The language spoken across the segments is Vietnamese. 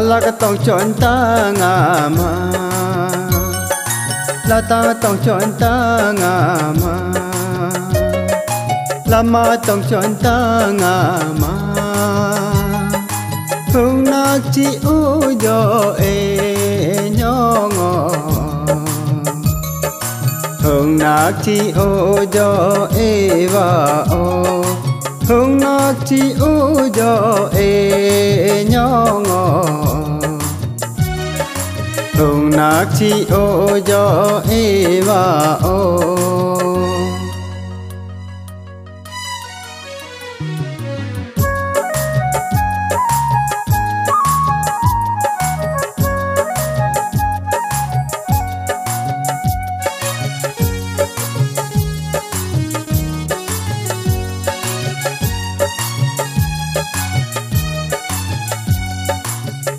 la ka tong chon ta nga ma la ta tong chon ta nga ma la ma tong chon ta nga ma hung nak chi u yo e nyo ngo hung nak chi u yo e va o ဟုံနာတီအိုကြောအေညောငောဟုံနာတီအိုကြောအေဝအို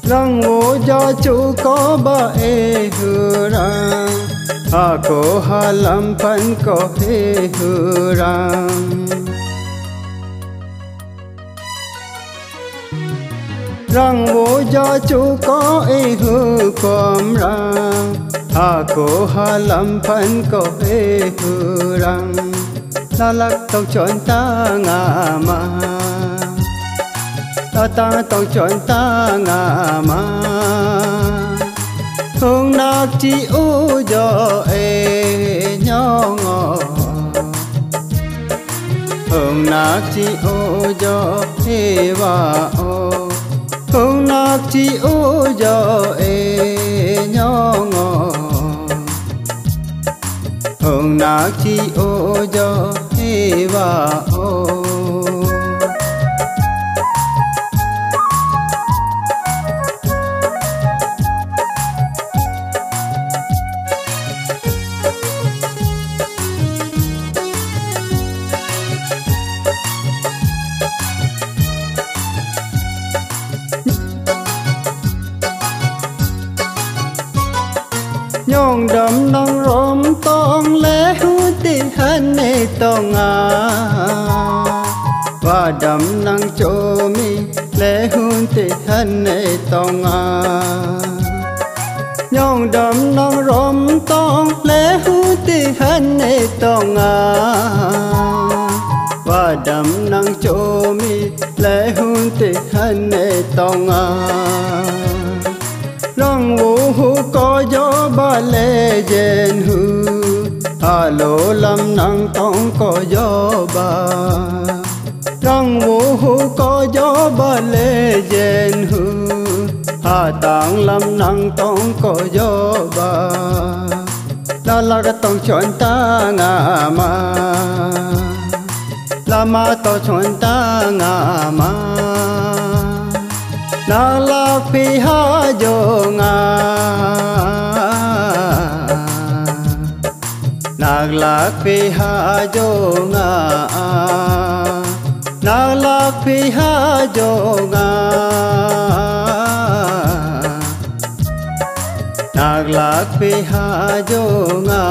rằng ngô cho chú có ba ê hư ra. À cô hà lâm phân có ê hư ra. Rằng ngô cho chú có ê hư quam ra. À cô hà lâm phân có ê hư ra. La lắc tông chọn ta ngà mà ta ta tông chọn ta ngà ma. Hương nạc chi u cho e nhỏ ngò. Hương nạc chi u cho e và o hương nạc chi u cho e nhỏ ngò. Hương nạc chi u cho e và o nhon đầm non rộm tong lẽ hu ti han nê tong à. Và đầm nang cho mi lẽ hu ti han nê tong à. Nhon đầm non rộm tong lẽ hu ti han nê tong à. Và đầm nang cho mi lẽ hu ti han nê tong à răng vũ hú có gió ba lê dền hư. Hà lô lâm năng tông có gió ba. Răng vũ hú có gió ba lê dền hư. Hà tạng lâm năng tông có gió ba. La la cái tông chọn ta ngà ma. La ma tông chọn ta ngà ma na la phi ha jo nga nag la phi ha jo nga nag la phi ha jo nga nag la phi ha jo nga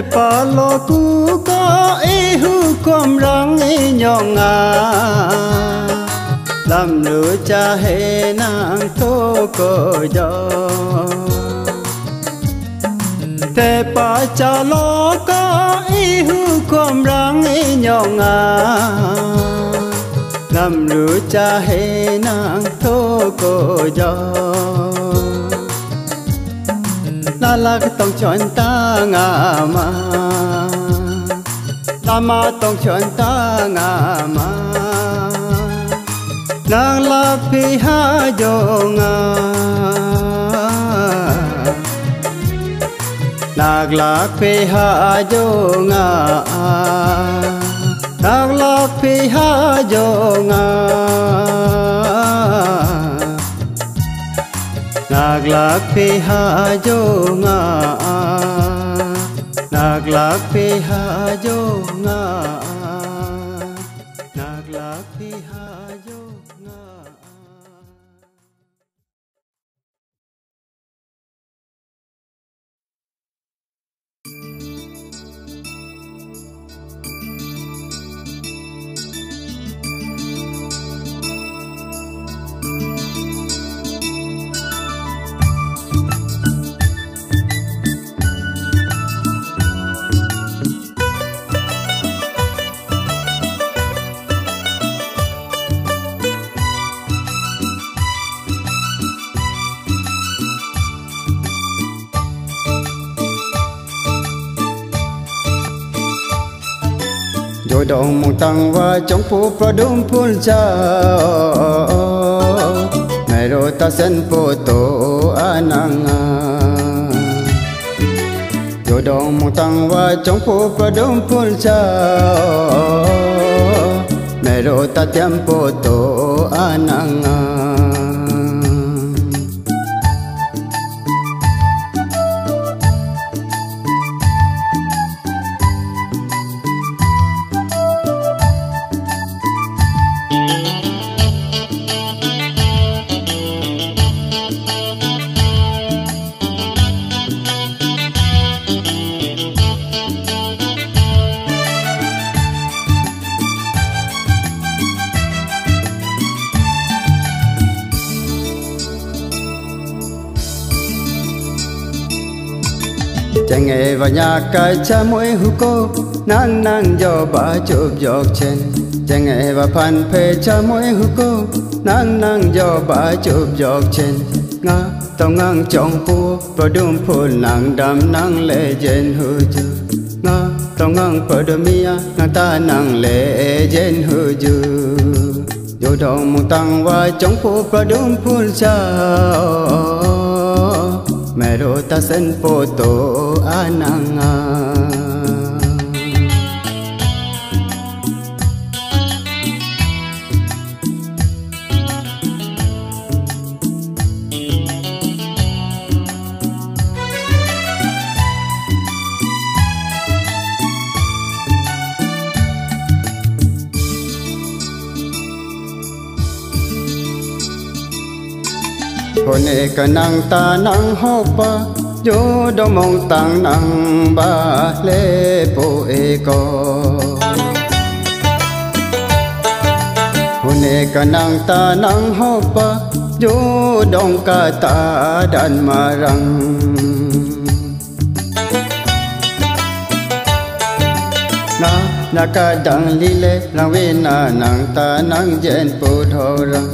thế pa lo cu có e hu com răng e nhong à làm lửa cha he nàng thô cờ gió thế pa cha lo có e hu com răng e nhong à làm lửa cha he nàng thô cờ gió la la cái chọn ta ngà ma la ma tông chọn ta ngà ma nàng la phi ha jo ngà. Nàng la phi ha jo ngà. Nàng la phi ha jo ngà. Nag lak ha jo nga nag lak ha jo nga dong mong tang wa chong pu pradum pul cha mẹ mero ta sen po to ananga yo dong mong tang wa chong pu pradum pul cha mẹ mero ta tiempo to tổ chẳng nghe nhà cái cha mỗi hú cô nang nang gió bà chụp giọt trên. Chen nghe và phan phê cha mỗi hú cô nang nang gió bà chụp giọt trên. Ngã tao ngang trong phu và đùm phu nang đam nang lệ trên hư chư ngã tao ngang bờ đùm mía nàng ta nang lệ trên hư chư yo dong mong tăng vai trong pu và đùm phu cha mero ta sen poto ananga Hone ka nang ta nang hopa Yo do mong tang nang ba le po e ko Hone ka nang ta nang hopa Yo dong ka ta dan marang Na na ka dang li le Nang răng.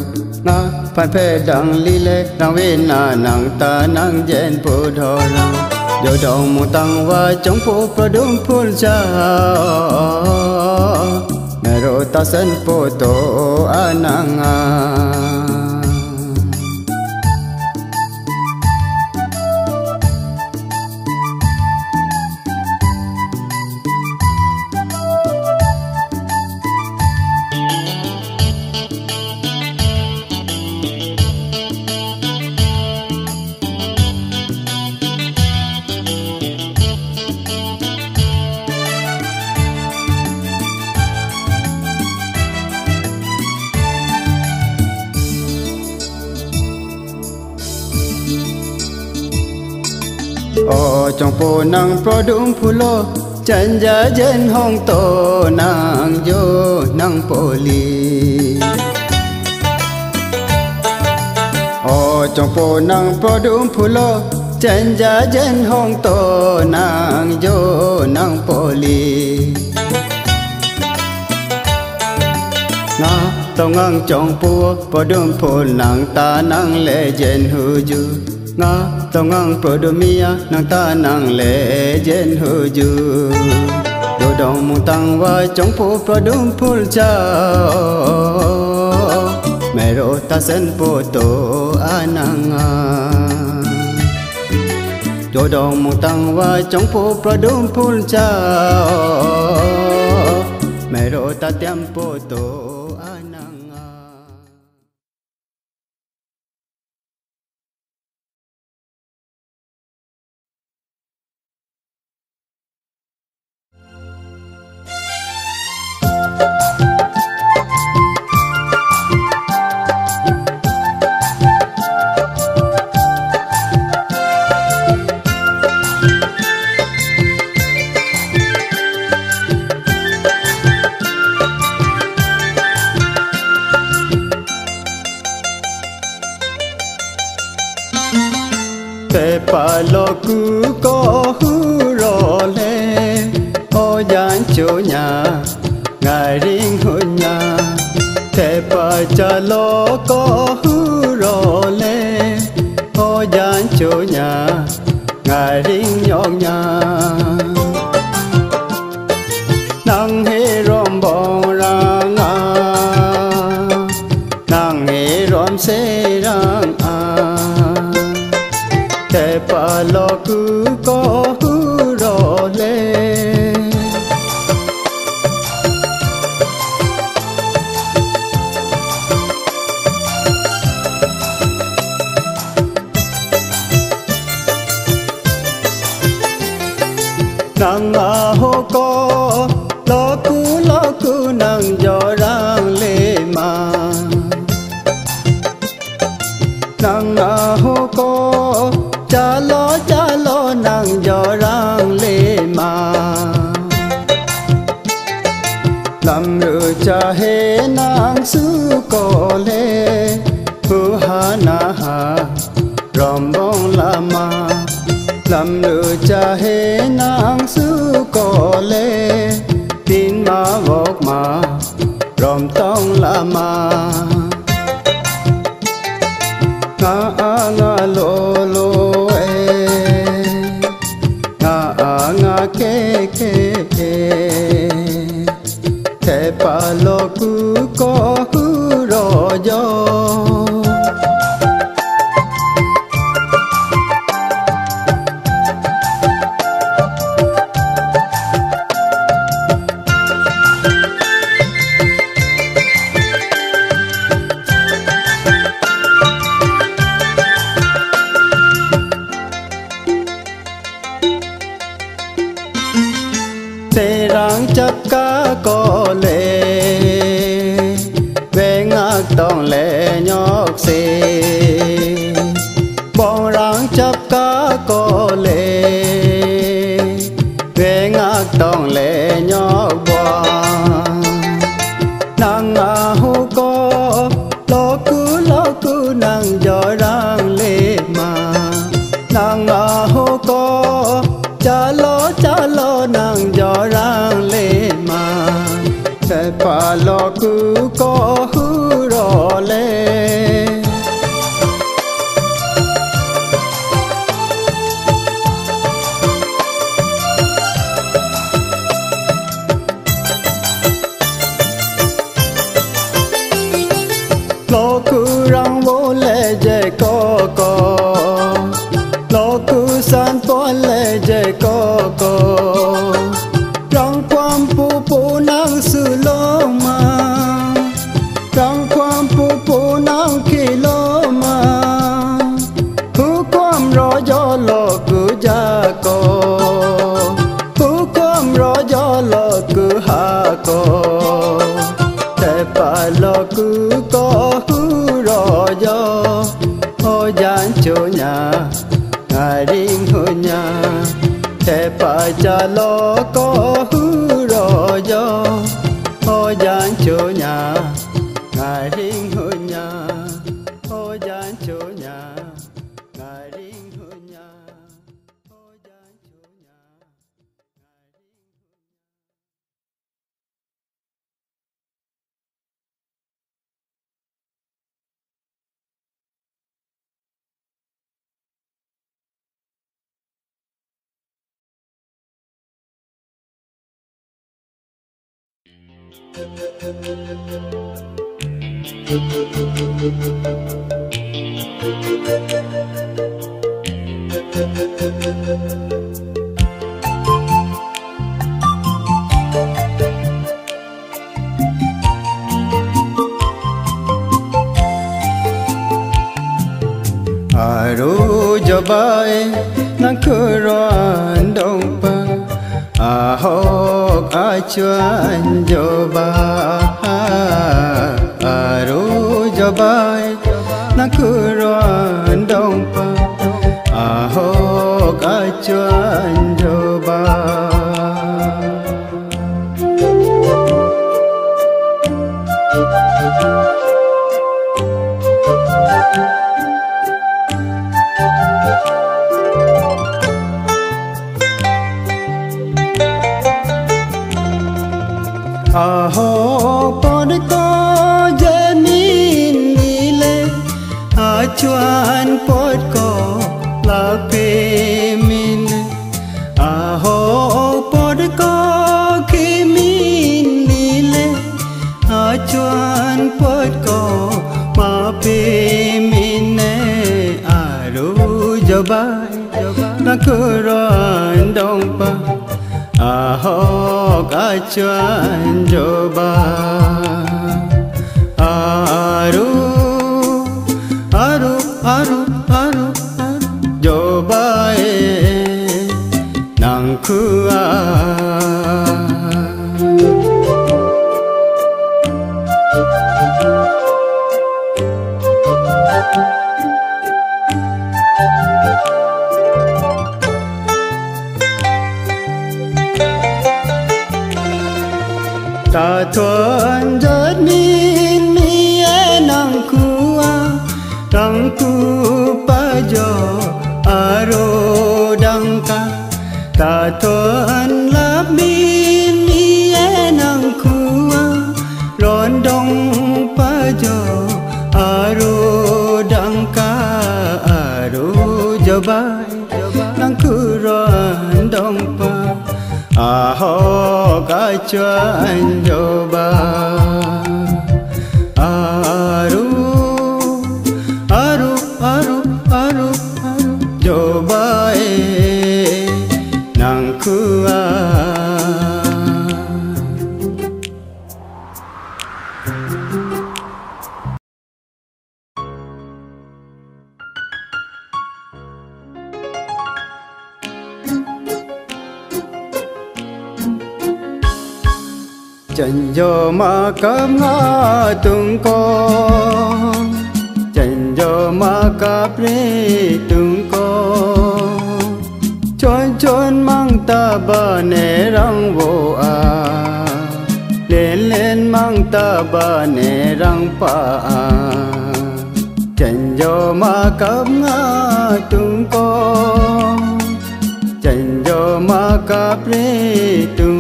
Na nang phê đặng li lê đặng vi na nang ta nang jen pu đô rang yo đông mu tang wa chống pu pa dum phul cha mẹ ro ta sen pu to anang a o trong po nang pro phu lo chân ja jen hong to nang yo nang poli o trong po nang pro phu lo chân ja jen hong to nang yo nang poli na tông ngang trong po pro phu nang ta nang le jen hu ju nga tông ngang pro do mia nang ta nang le jen hu ju do dong mong tăng wa trong po pro dum phul cha. Mẹ ro ta sen po to ananga do à. dong mong tăng wa trong po pro dum phul cha. Mẹ ro ta tiam po to cứ có hư rõ do ho gian chỗ nhà, ngài riêng hư nhà. Thế phải cha lo có hư rõ do ho gian chỗ nhà Aru jabai nakuran dompa Ahok acuan jabai aro jabai nakuro andong pa aho kachwa n a k u r o n d o n g pa ahok acuan joba aru aru aru aru joba enang kuat. Thuần rất min mi e nang kua rang ku pa jo aro dang ca. Ta thuần lap mi mi e nang kua ron dong pa jo aro dang ca aro jo bai hô ca cho anh đâu bao giờ mà cấp ngã từng con. Chẳng giờ mà cấp ri từng con, chôn chôn mang ta ba nè răng vô à. Lên lên mang ta ba nè răng pa à. Chẳng giờ mà cấp ngã từng con. Chẳng giờ mà cấp ri từng.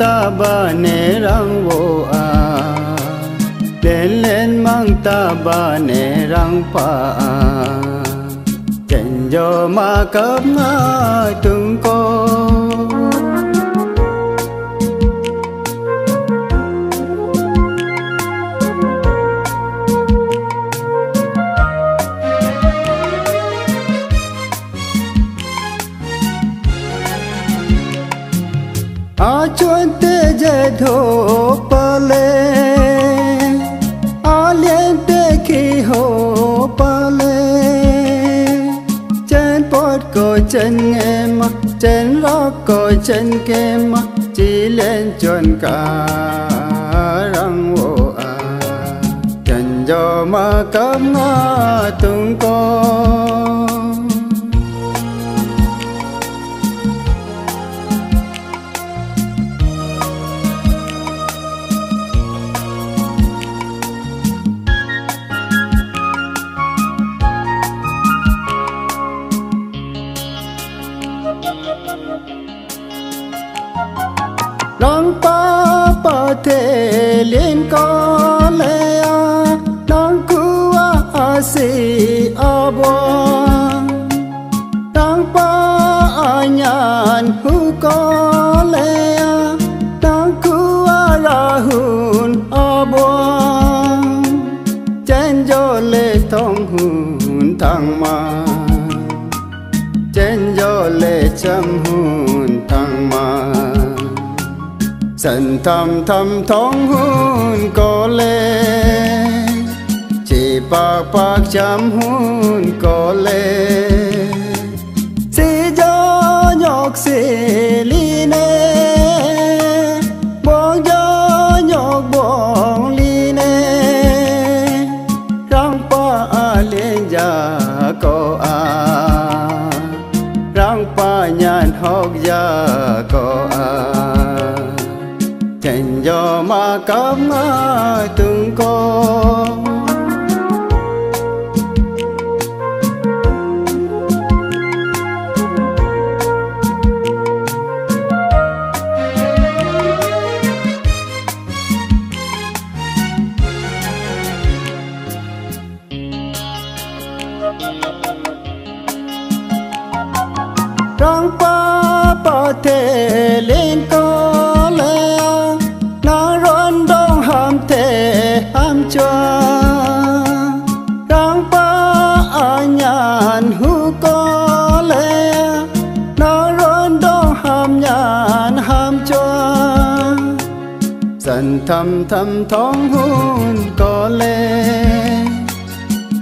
Ta ba nè răng vô à. Lên lên mang ta ba nè răng pa à. Chân gió mà cấp ngã tung cô chúa je tho pale a lien te khi ho pale chen pot ko chen nghe ma chen rock ko chen ke chỉ lên chuan cả răng wo a chân do ma cấp ngã tung do mà từng con. Thầm thầm thong hôn có lẽ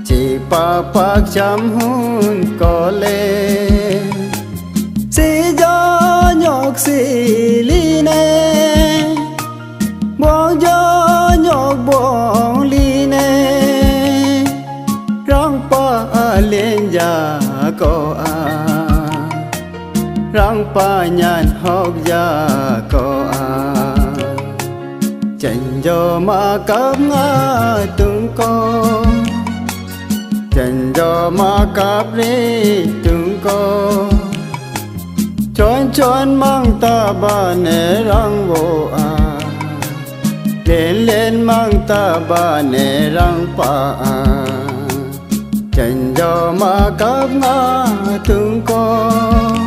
chỉ pa pa chăm hôn có lẽ si gió nhọc si li nè buông gió nhọc buông li nè răng pa à lên già có à. Răng pa nhàn học già có chẳng cho mà cắp ngã từng con chẳng cho mà cắp đi từng con chọn chọn mang ta ba nè răng vô à. Lên lên mang ta ba nè răng pa à. Chẳng cho mà cắp ngã từng con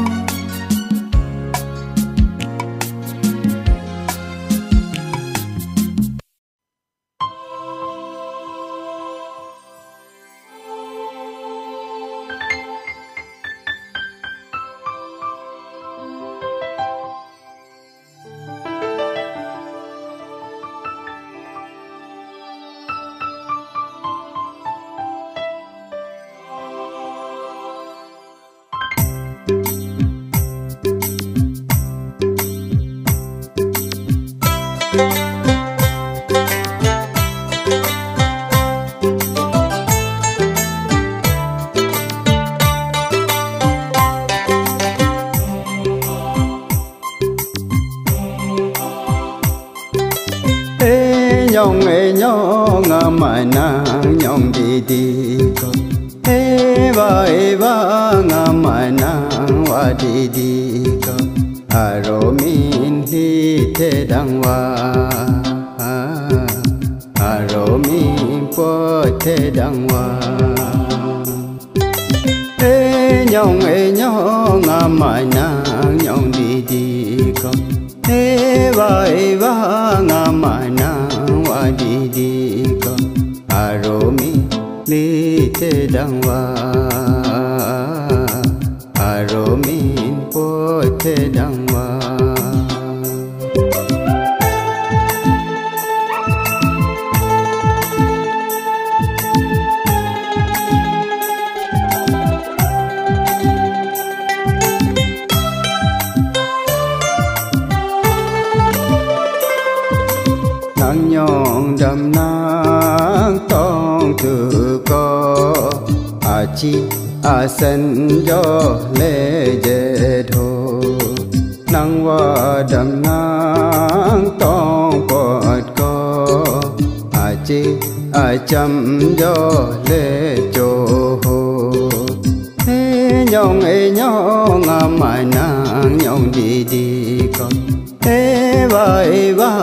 nhong e nhong ngà mai na nhong đi đi ko e ba e ba, ngà mai na wa đi đi ko a ro min hi te dang wa a ro min po te dang wa e nhong e nhong ngà mai na nhong đi đi ko e ba e ba, ngà mai na di di ko aromi li te dangwa aromi po te dangwa à sen gió lê dê thô nắng wa đầm nắng tông bọt có à chi à chăm gió lê chô hô thế nhong ê nhong à mai nàng nhong đi đi con e ba e ba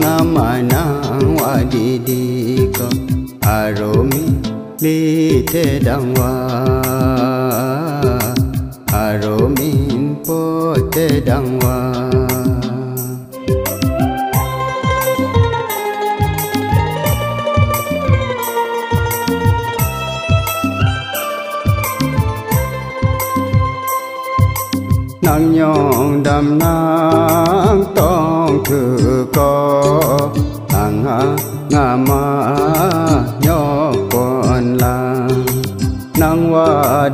nga ma na wa con di ko. Mi li te dang wa minh po te dang wa nang nhong đam nang tong thư có hàng ha nga ma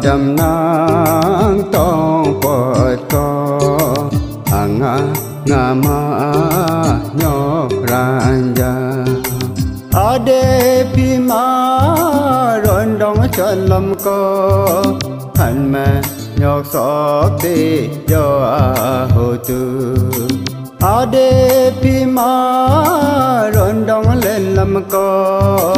đầm nang tông quật co ang ha nga ma nyo ran ở đê pi ma ron dong chân lâm co hẳn mẹ nhọc sọt đi cho a hồ tư. Ở đê pi ma rộn đông lên lâm co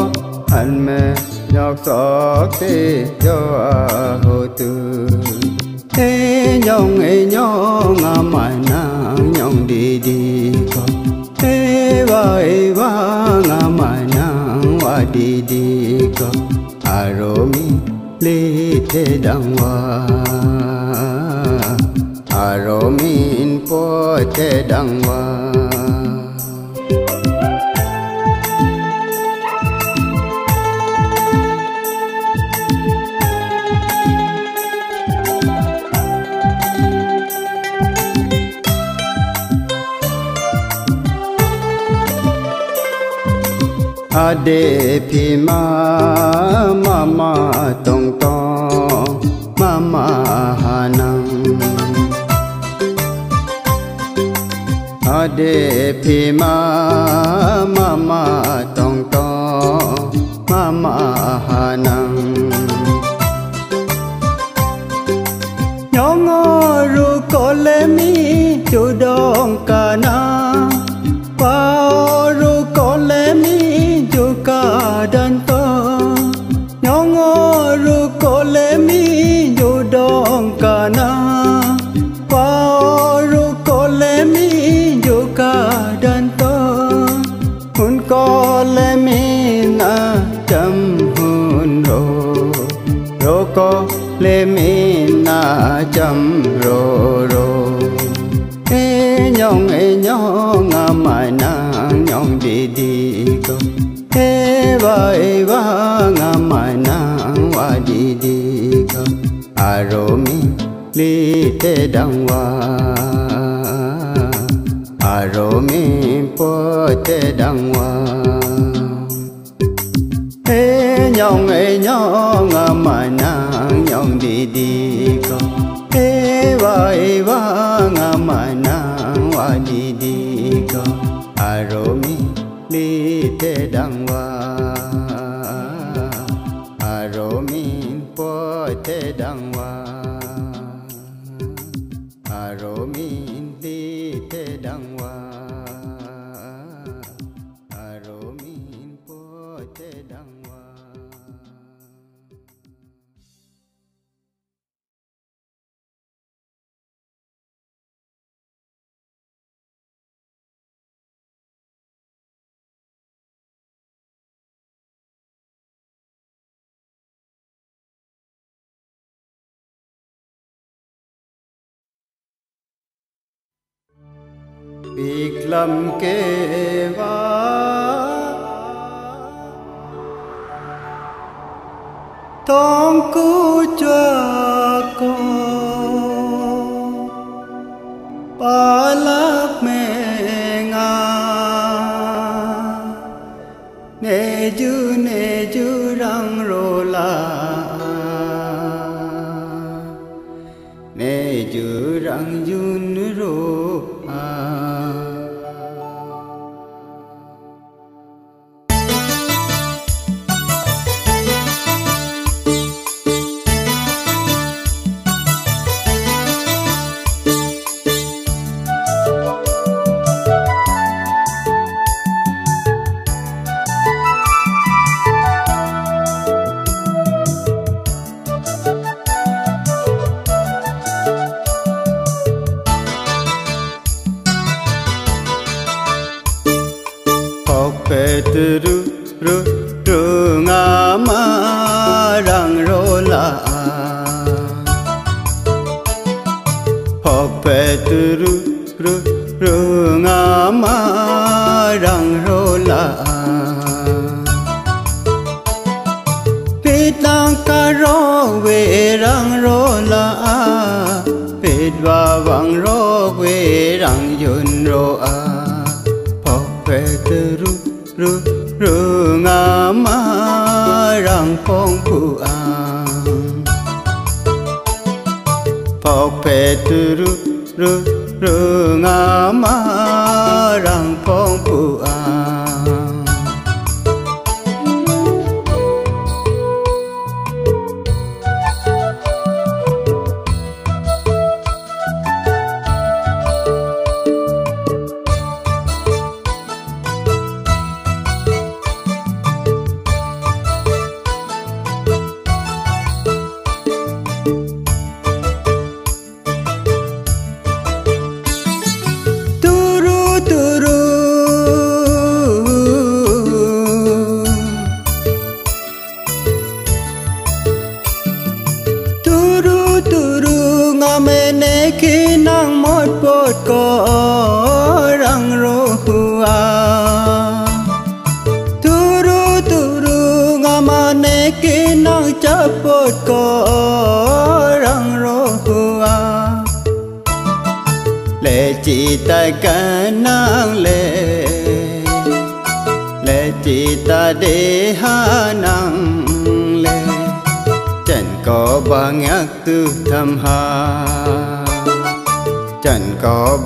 hẳn mẹ nhọc sọt tê cho a hồ tư thế nhong ê nhong à mai nàng nhong đi đi con thế vai va ngà mai nàng wa đi đi con aromi à li te dang wa in po thế dang wa ade phi ma ma tong tong mama a ade phi ma ma ma tong tong mama hanang ngó ru có le mi chu đông cả na na chăm rô ro ê, nhong ê nhong ngà mai nang nhong, đi đi cô ê ba ê ba ngà mai nang wa đi đi cô à rô mi li te dang wa mi, po, tê dang wa 嘿娘哎娘啊嘛娘娘弟弟个，嘿哇嘿哇啊嘛娘哇弟弟个，阿罗咪哩得当哇。Te dang wa tongku cua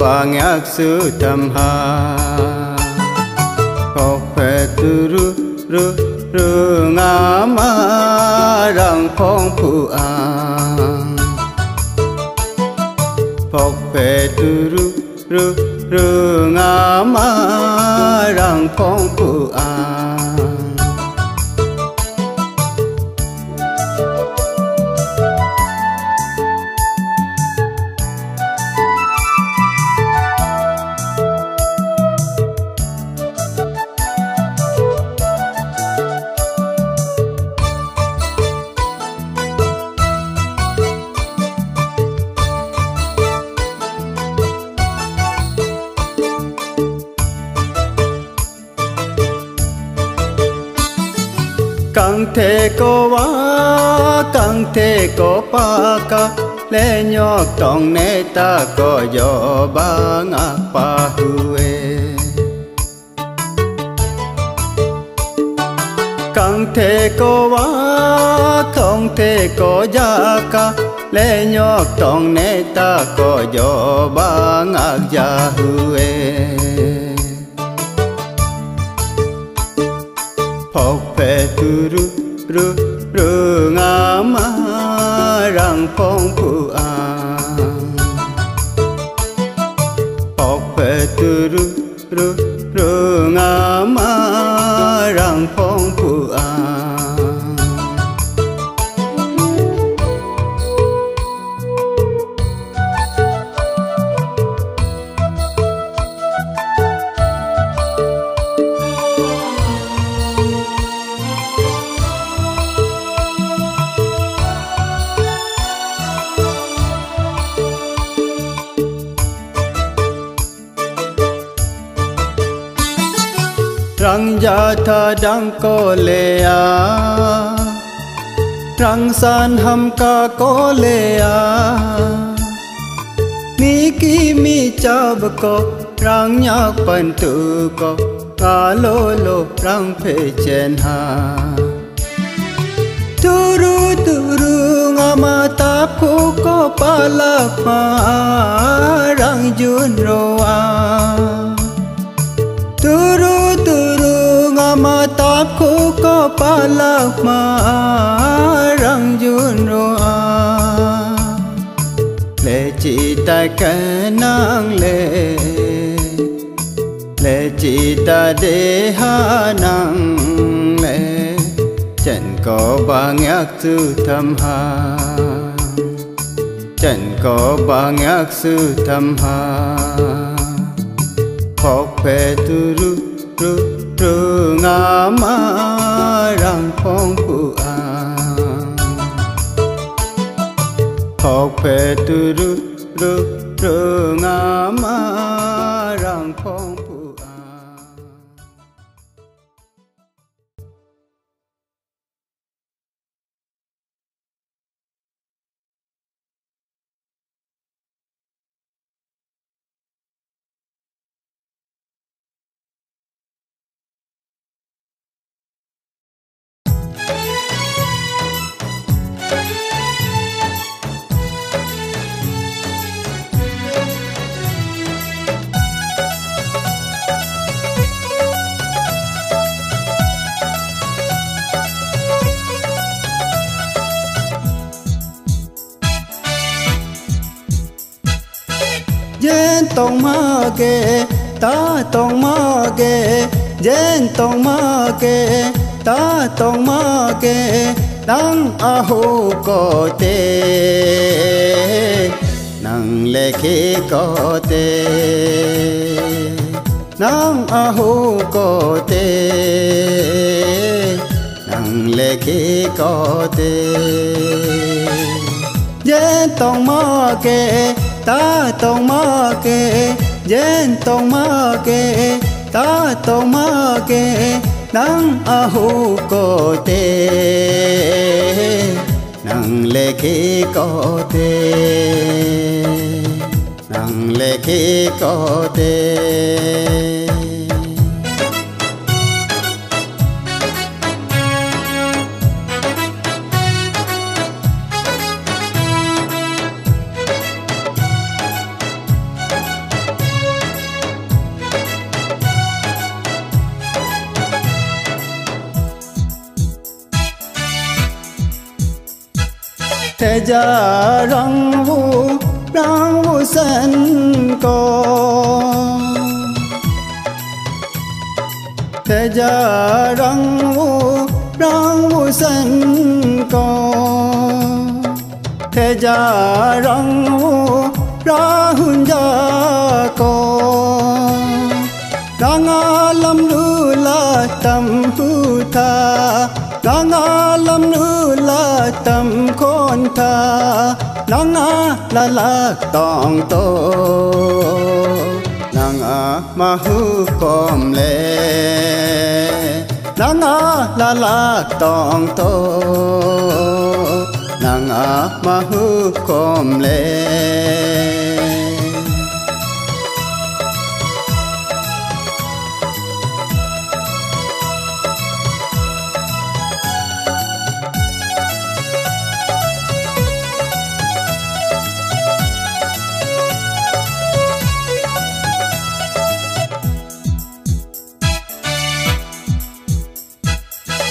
ba ngạc sư tham ha có khỏe tư ru ru ru ngã ma răng phong phụ an Phật về tu ru ru ru ngã ma rằng phong phụ lẽ nhọc trong nê ta có gió ba ngã ba huê. Càng thế có quá không thể có giá ca. Lẽ nhọc trong nê ta có gió ba ngã gia huê. Pe tu ru ru ru ngã ma sempong buang. Opet ru ru ru tha đang có lệ à. Răng san hầm ca có lệ à. Mi ki mi cha bờ có, răng nhạc pan tu có. Ca lô lô răng phê chen ha tu ru tu ru nga ma tap khu có pa la pa răng jun ro a à. turu turu ngama tap ko ko rang jun ro a chi ta ka nang le le chi ta de ha nang le chân có ba ngạc sư thầm ha chân có ba ngạc sư thầm ha phok pe tu ru trừ trừ ngã ma rằng phong phụ à học về từ ru ru ru ma Jain तों मागे ता तों मागे जैन तों मागे ता तों मागे दंग आहो कोते नंग लेखे कोते नंग आहो कोते नंग लेखे कोते जैन तों मागे ta tong ma ke jen tong ma ke ta tong ma ke nang a hu te thế vu, răng vu sen co thế giờ răng vu răng vu sen co thế giờ răng vu, ra hun gia co răng lâm lu la tâm phu tha răng lam nu la tam con tha. Răng la la tong to nang a ma hu kom le nang a la la tong to nang a ma hu kom le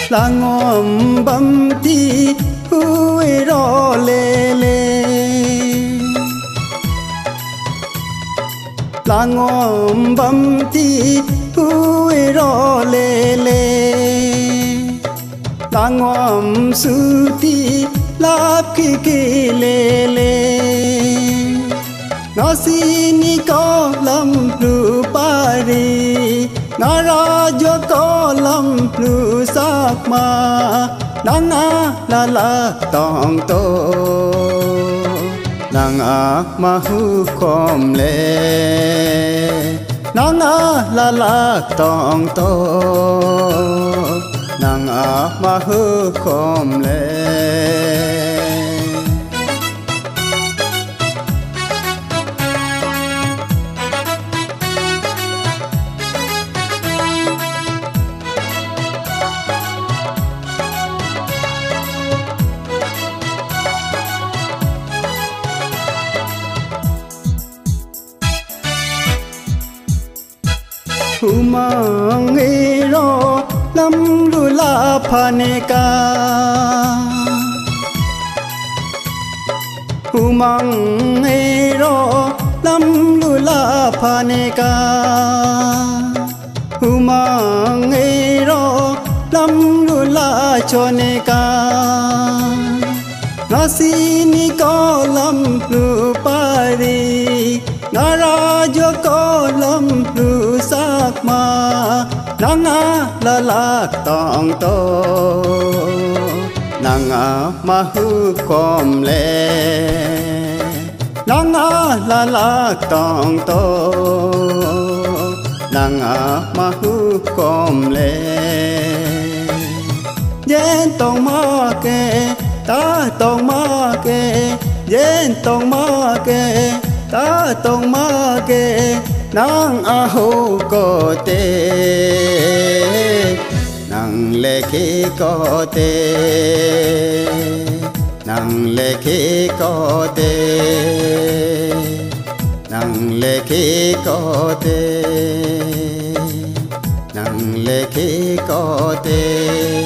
là ngom bấm ti ui ro lê lê. Là ngom bấm ti ui ro lê lê. Là ngom su ti lap ki ki lê lê. Nó xin có lâm ru pari narajo kolam plu sakma nanga la la tong to nanga mahu kom le nanga la la tong to nanga mahu kom le mangiro namrula phaneka umangiro namrula phaneka umangiro namrula choneka nasini ra cho narajo kolam rupari humang ro lam lu la chone ka nasini kolam lu pari ngarajo kolam lu sakma nanga lalak tong to nanga mahu kom le kom le yen tong ma ke ta tong ma ke yen tong ma ke ta tong ma ke nang a ho ko te. Nang le ke ko te. Nang le ke ko te. Nang le ke ko te. Nang le ke ko te.